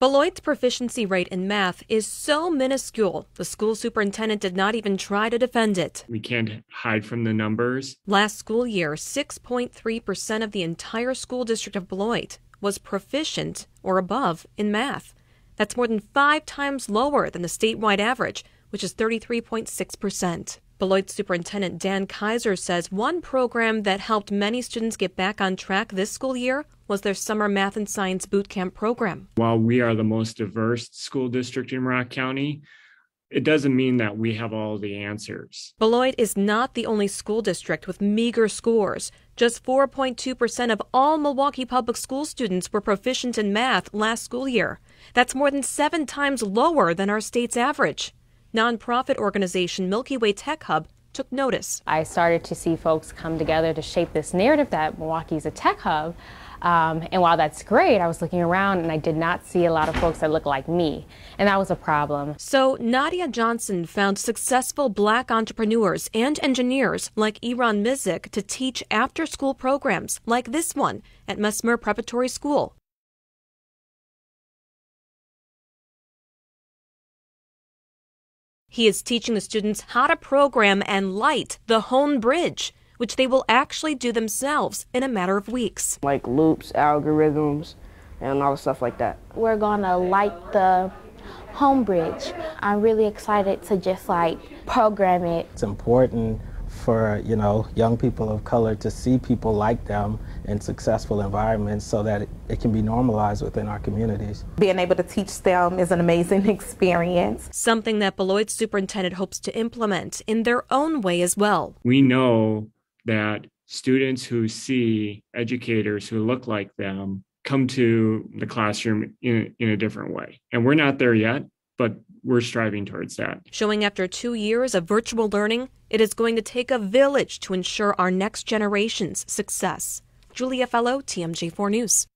Beloit's proficiency rate in math is so minuscule, the school superintendent did not even try to defend it. We can't hide from the numbers. Last school year, 6.3% of the entire school district of Beloit was proficient or above in math. That's more than five times lower than the statewide average, which is 33.6%. Beloit Superintendent Dan Kaiser says one program that helped many students get back on track this school year was their summer math and science boot camp program. While we are the most diverse school district in Rock County, it doesn't mean that we have all the answers. Beloit is not the only school district with meager scores. Just 4.2% of all Milwaukee public school students were proficient in math last school year. That's more than seven times lower than our state's average. Nonprofit organization Milky Way Tech Hub took notice. I started to see folks come together to shape this narrative that Milwaukee's a tech hub. Um, and while that's great, I was looking around and I did not see a lot of folks that looked like me. And that was a problem. So Nadiyah Johnson found successful black entrepreneurs and engineers like Iran Mizik to teach after school programs like this one at Messmer Preparatory School. He is teaching the students how to program and light the Hoan Bridge, which they will actually do themselves in a matter of weeks. Like loops, algorithms, and all the stuff like that. We're going to light the Hoan Bridge. I'm really excited to just like program it. It's important for you know young people of color to see people like them in successful environments so that it, it, can be normalized within our communities. Being able to teach STEM is an amazing experience. Something that Beloit superintendent hopes to implement in their own way as well. We know that students who see educators who look like them come to the classroom in, in a different way. And we're not there yet, but we're striving towards that. Showing after two years of virtual learning, it is going to take a village to ensure our next generation's success. Julia Fello, TMJ4 News.